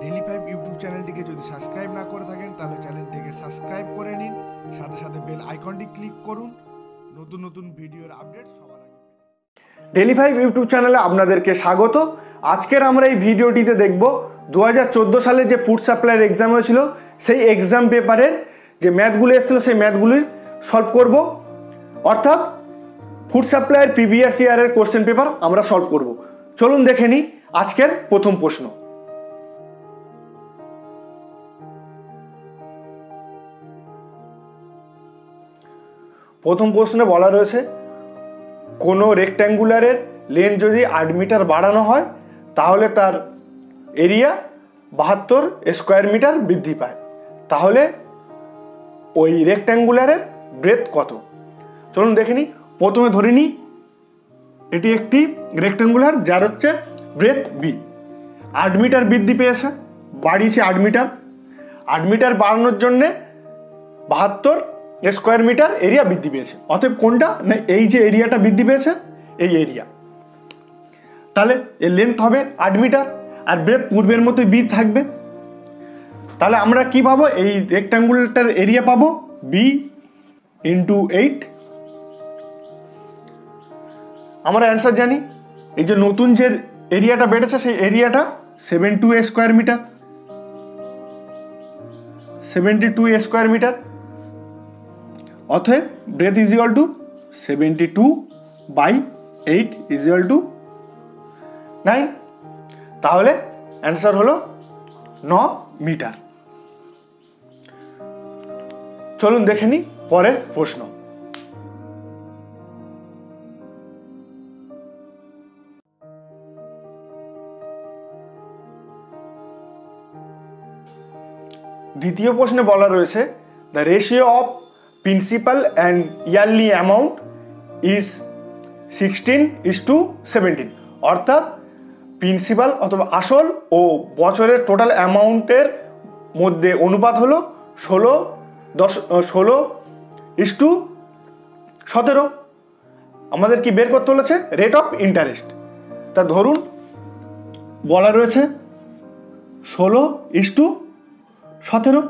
Daily five YouTube চ্যানেলটিকে যদি subscribe না করে থাকেন তাহলে চ্যানেলটিকে সাবস্ক্রাইব করে নিন। সাথে সাথে বেল আইকনটি ক্লিক করুন। নতুন নতুন ভিডিওর আপডেট সবার আগে ডেলি ফাইভ ইউটিউব চ্যানেলে আপনাদেরকে স্বাগত। আজকের আমরা এই ভিডিওটিতে দেখব দু হাজার চোদ্দ সালে যে ফুড সাপ্লাইয়ের এক্সাম হয়েছিল সেই এক্সাম পেপারের যে ম্যাথগুলো এসেছিল সেই ম্যাথগুলি সলভ করব। অর্থাৎ ফুড সাপ্লাইয়ের প্রিভিয়াস ইয়ারের কোশ্চেন পেপার আমরা সলভ করব। চলুন দেখে নিই আজকের প্রথম প্রশ্ন। প্রথম প্রশ্নে বলা রয়েছে, কোনো রেক্ট্যাঙ্গুলারের লেন্থ যদি আট মিটার বাড়ানো হয়, তাহলে তার এরিয়া বাহাত্তর স্কোয়ার মিটার বৃদ্ধি পায়। তাহলে ওই রেক্ট্যাঙ্গুলারের ব্রেথ কত? চলুন দেখে নিই। প্রথমে ধরে নিই, এটি একটি রেক্ট্যাঙ্গুলার যার হচ্ছে ব্রেথ বি আট মিটার বৃদ্ধি পেয়েছে, বাড়িয়েছে আট মিটার। আট মিটার বাড়ানোর জন্যে বাহাত্তর স্কোয়ার মিটার এরিয়া বৃদ্ধি পেয়েছে। অতএব কোনটা? না, এই যে এরিয়াটা বৃদ্ধি পেয়েছে, এই এরিয়া তাহলে এর লেন্থ হবে আট মিটার, আর ব্রেথ পূর্বের মতোই বি থাকবে। তাহলে আমরা কি পাবো? এই রেক্টাঙ্গুলারটার এরিয়া পাবো বি ইন্টু এইট আমরা অ্যান্সার জানি? এই যে নতুন যে এরিয়াটা বেড়েছে, সেই এরিয়াটা seven two square metre seventy two square metre অতএব breadth is equal to seventy two by eight is equal to nine তাহলে অ্যান্সার হলো ন মিটার চলুন দেখে নিই পরের প্রশ্ন। দ্বিতীয় প্রশ্নে বলা রয়েছে the ratio of principal and yearly amount is sixteen is to seventeen অর্থাৎ প্রিন্সিপাল অথবা আসল ও বছরের টোটাল অ্যামাউন্টের মধ্যে অনুপাত হলো ষোলো দশ ষোলো ইস টু সতেরো। আমাদের কি বের করতে বলেছে? রেট অফ ইন্টারেস্ট তা ধরুন, বলা রয়েছে, ষোলো ইস টু সতেরো।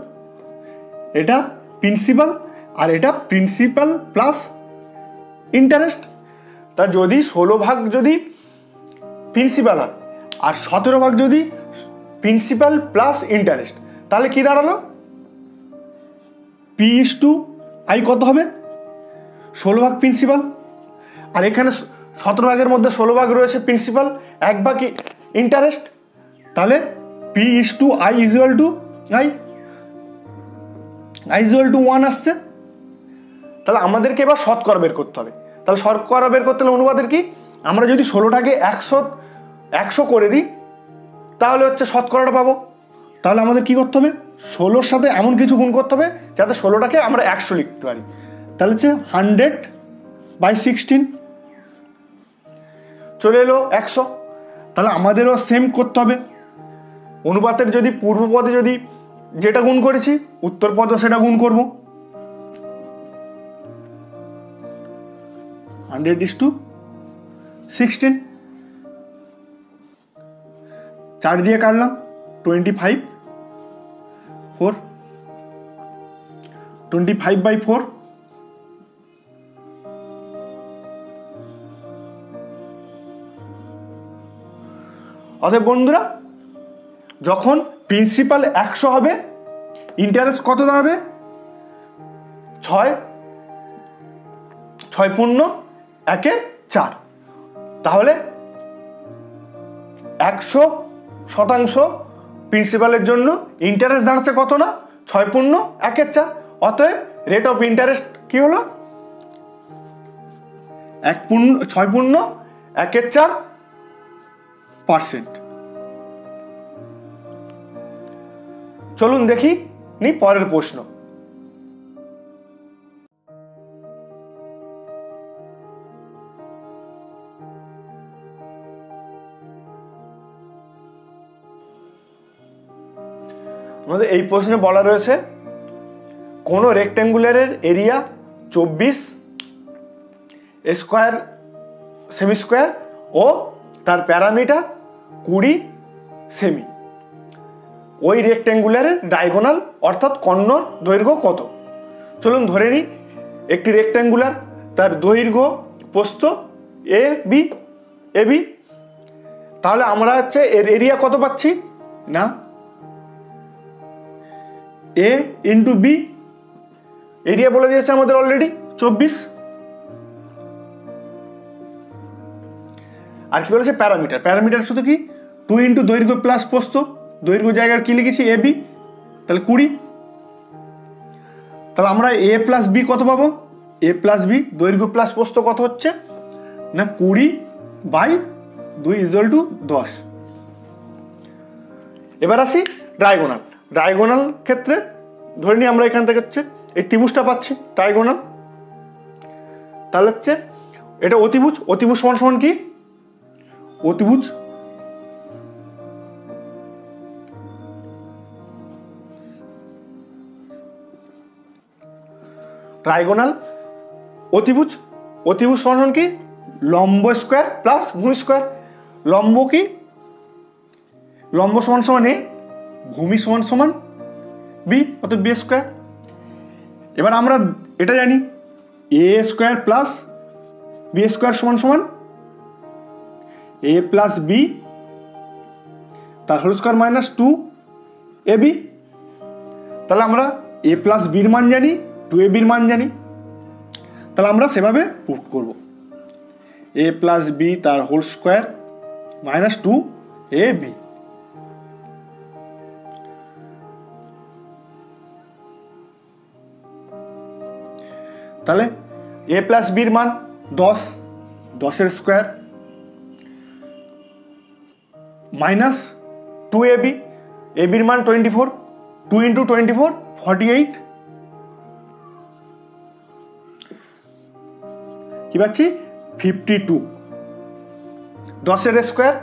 এটা প্রিন্সিপাল আর এটা প্রিন্সিপাল প্লাস ইন্টারেস্ট তা যদি ষোলো ভাগ যদি প্রিন্সিপাল হয়, আর সতেরো ভাগ যদি প্রিন্সিপাল প্লাস ইন্টারেস্ট তাহলে কি দাঁড়াল? পি ইস টু আই কত হবে? ষোলো ভাগ প্রিন্সিপাল আর এখানে সতেরো ভাগের মধ্যে ষোলো ভাগ রয়েছে প্রিন্সিপাল এক ভাগ ইন্টারেস্ট তাহলে P is to I equal to I I equal to one আসছে। তাহলে আমাদেরকে এবার শতকরা বের করতে হবে। তাহলে শতকরা বের করতে হলে অনুবাদের কি? আমরা যদি ষোলোটাকে একশো একশো করে দিই, তাহলে হচ্ছে শতকরাটা পাবো। তাহলে আমাদের কি করতে হবে? ষোলোর সাথে এমন কিছু গুণ করতে হবে, যাতে ষোলোটাকে আমরা একশো লিখতে পারি। তাহলে হচ্ছে হান্ড্রেড বাই সিক্সটিন। চলে এলো একশো। তাহলে আমাদেরও সেম করতে হবে। অনুপাতের যদি পূর্বপদে যদি যেটা গুণ করেছি, উত্তর পদে সেটা গুণ করব। হান্ড্রেড ইস টু সিক্সটিন চার দিয়ে কাটলাম twenty five four twenty five by four অতএব বন্ধুরা যখন প্রিন্সিপাল একশো হবে ইন্টারেস্ট কত দাঁড়াবে? ছয় ছয় পূর্ণ, একে চার। তাহলে একশো শতাংশ প্রিন্সিপালের জন্য ইন্টারেস্ট দাঁড়াচ্ছে কত না? ছয় পূর্ণ একের চার। অতএব রেট অফ ইন্টারেস্ট কি হলো? এক পূর্ণ, ছয় পূর্ণ একের চার পার্সেন্ট চলুন দেখি, নি পরের প্রশ্ন। আমাদের এই প্রশ্নে বলা রয়েছে, কোনো রেক্ট্যাঙ্গুলারের এরিয়া চব্বিশ স্কোয়ার সেমি স্কোয়ার ও তার প্যারামিটার কুড়ি সেমি ওই রেক্ট্যাঙ্গুলারের ডায়াগোনাল অর্থাৎ কর্ণর দৈর্ঘ্য কত? চলুন ধরে নিই, একটি রেক্ট্যাঙ্গুলার তার দৈর্ঘ্য পোস্ত এ বি এ বি তাহলে আমরা হচ্ছে এর এরিয়া কত পাচ্ছি? না। এ ইন্টু বি এরিয়া বলে দিয়েছে আমাদের অলরেডি চব্বিশ। আর কি বলেছে? প্যারামিটার। প্যারামিটার শুধু কি? টু ইন্টু দৈর্ঘ্য প্লাস পোস্ত দৈর্ঘ্য জায়গার কি লিখেছি? এ বি তাহলে কুড়ি। তাহলে আমরা এ প্লাস বি কত পাবো? এ প্লাস বি দৈর্ঘ্য প্লাস পোস্ত কত হচ্ছে? না, কুড়ি বাই দুই ইজল টু দশ। এবার আসি ড্রাইগোনাল ড্রাইগোনাল ক্ষেত্রে ধরে নিই আমরা এখান থেকে হচ্ছে এই ত্রিভুজটা পাচ্ছি ড্রাইগোনাল তাহলে হচ্ছে এটা অতিভুজ। অতিভুজ সমান সমান কি? অতিভুজ ট্রাইগোনাল অতিভুজ অতিভুজ সমান কি? লম্ব স্কোয়ার প্লাস ভূমি স্কোয়ার লম্ব কি? লম্ব সমান সমান এ, ভূমি সমান সমান বি অর্থাৎ বি স্কোয়ার এবার আমরা এটা জানি A square plus B square সমান সমান এ প্লাস বি তার whole square minus two A B তাহলে আমরা এ প্লাস বির মান জানি টু এ বির মান জানি। তাহলে আমরা সেভাবে পুট করব। এ প্লাস বি তার whole square minus two A B তাহলে এ প্লাস বির মান দশ, দশের square minus two A B A বির মান twenty four two into twenty four forty eight কি পাচ্ছি? ফিফটি টু দশের স্কোয়ার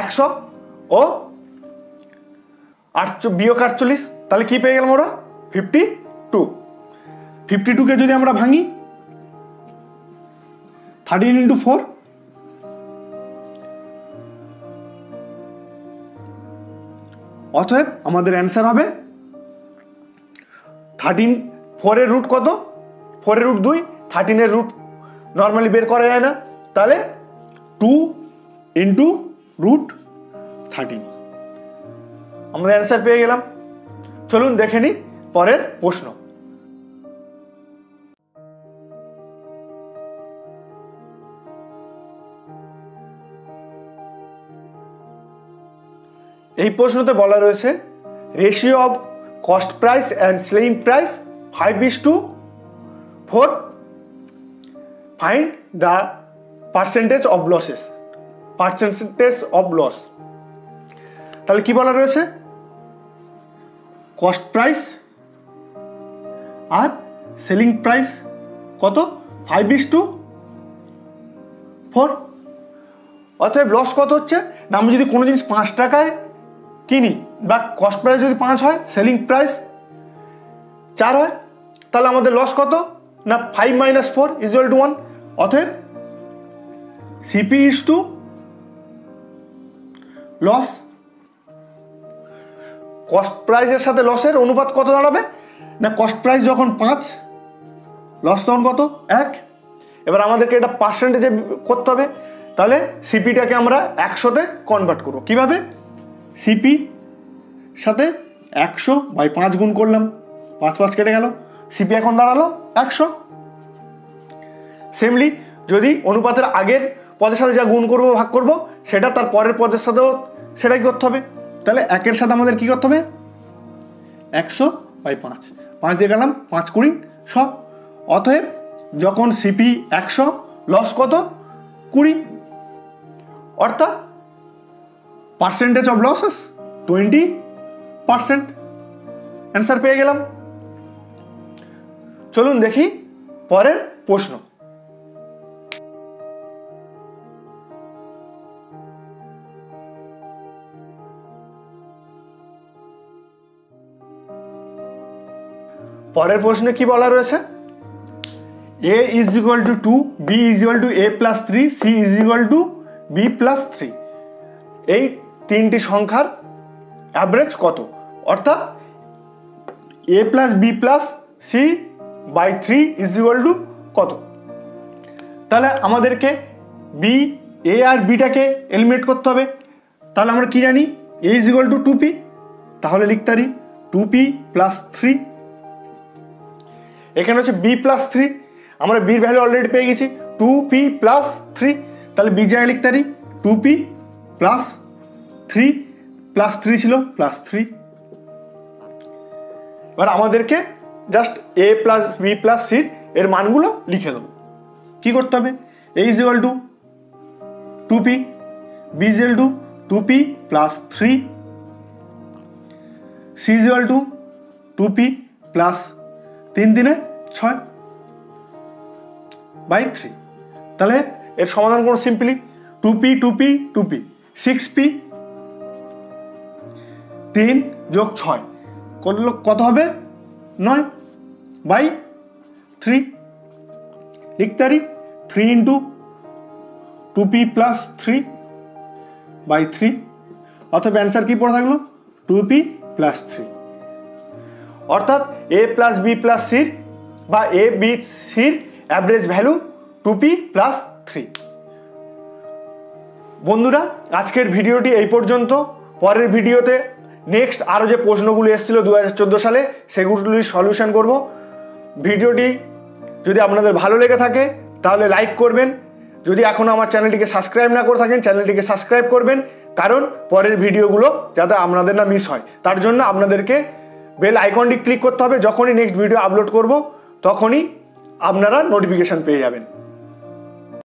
একশো ও আটচ, বিয়োগ আটচল্লিশ, তাহলে কি পেয়ে গেলাম ওরা ফিফটি টু ফিফটি টুকে যদি আমরা ভাঙি থার্টিন ইন্টু ফোর অতএব আমাদের অ্যান্সার হবে থার্টিন ফোরের রুট কত? ফোরের রুট দুই থার্টিনের রুট নর্মালি বের করা যায় না। তাহলে টু ইন্টু রুট থার্টিন আমাদের অ্যান্সার পেয়ে গেলাম। চলুন দেখে নিই পরের প্রশ্ন। এই প্রশ্নতে বলা রয়েছে ratio of cost price and selling price five is to four find the percentage of losses percentage of loss তাহলে কি বলা রয়েছে? কস্ট প্রাইস আর সেলিং প্রাইস কত? ফাইভ ইস টু ফোর অতএব লস কত হচ্ছে? না, আমি যদি কোনো জিনিস পাঁচ টাকায় কিনি বা কস্ট প্রাইস যদি পাঁচ হয় সেলিং প্রাইস চার হয়, তাহলে আমাদের লস কত? না five minus four equal to one অতএব CP is to loss cost প্রাইসের সাথে লসের অনুপাত কত দাঁড়াবে? না কস্ট প্রাইস যখন পাঁচ লস তখন কত? এক। এবার আমাদেরকে এটা পার্সেন্টেজে করতে হবে। তাহলে সিপিটাকে আমরা একশোতে কনভার্ট করব। কীভাবে? সিপি সাথে একশো বাই পাঁচ গুণ করলাম। পাঁচ পাঁচ কেটে গেল। সিপি এখন দাঁড়াল একশো। সেমলি যদি অনুপাতের আগের পদের সাথে যা গুণ করব ভাগ করব, সেটা তার পরের পদের সাথেও সেটাই করতে হবে। তাহলে একের সাথে আমাদের কী করতে হবে? একশো বাই পাঁচ। পাঁচ দিয়ে গেলাম পাঁচ কুড়ি শ অতএব যখন সিপি একশো লস কত? কুড়ি। অর্থাৎ percentage of losses twenty percent answer পেয়ে গেলাম। চলুন দেখি পরের প্রশ্ন। পরের প্রশ্নে কি বলা রয়েছে? A is equal to two B is equal to A plus three C is equal to B plus three এই তিনটি সংখ্যার অ্যাভারেজ কত? অর্থাৎ A plus B plus C by three is equal to কত? তাহলে আমাদেরকে বি এ আর বিটাকে এলিমিনেট করতে হবে। তাহলে আমরা কি জানি? A is equal to two P তাহলে লিখতে পারি টু পি প্লাস থ্রি এখানে হচ্ছে বি প্লাস থ্রি আমরা বির ভ্যালু অলরেডি পেয়ে গেছি। টু পি প্লাস থ্রি তাহলে বি জায়গায় লিখতে পারি two P plus three plus three ছিল প্লাস থ্রি এবার আমাদেরকে just A plus B plus সির এর মানগুলো লিখে দেবো। কী করতে হবে? A is equal to two P B is two two P plus three C is two two P plus তিন দিনে ছয়? বাই থ্রি তাহলে এর সমাধান করো simply two P two P two P six P তিন যোগ ছয়। কত লোক কত হবে? নয়। বাই থ্রি লিখতে পারি? Three into two P plus three by three অথবা অ্যান্সার কী পড়ে থাকল? টু পি প্লাস থ্রি অর্থাৎ এ প্লাস বি প্লাস সির বা A B sir average value two P plus three বন্ধুরা, আজকের ভিডিওটি এই পর্যন্ত। পরের ভিডিওতে নেক্সট আরও যে প্রশ্নগুলি এসেছিল দু হাজার চোদ্দ সালে সেগুলির সলিউশন করব। ভিডিওটি যদি আপনাদের ভালো লেগে থাকে, তাহলে লাইক করবেন। যদি এখনও আমার চ্যানেলটিকে সাবস্ক্রাইব না করে থাকেন, চ্যানেলটিকে সাবস্ক্রাইব করবেন। কারণ পরের ভিডিওগুলো যাতে আপনাদের না মিস হয়। তার জন্য আপনাদেরকে বেল আইকনটি ক্লিক করতে হবে। যখনই নেক্সট ভিডিও আপলোড করব, তখনই আপনারা নোটিফিকেশান পেয়ে যাবেন।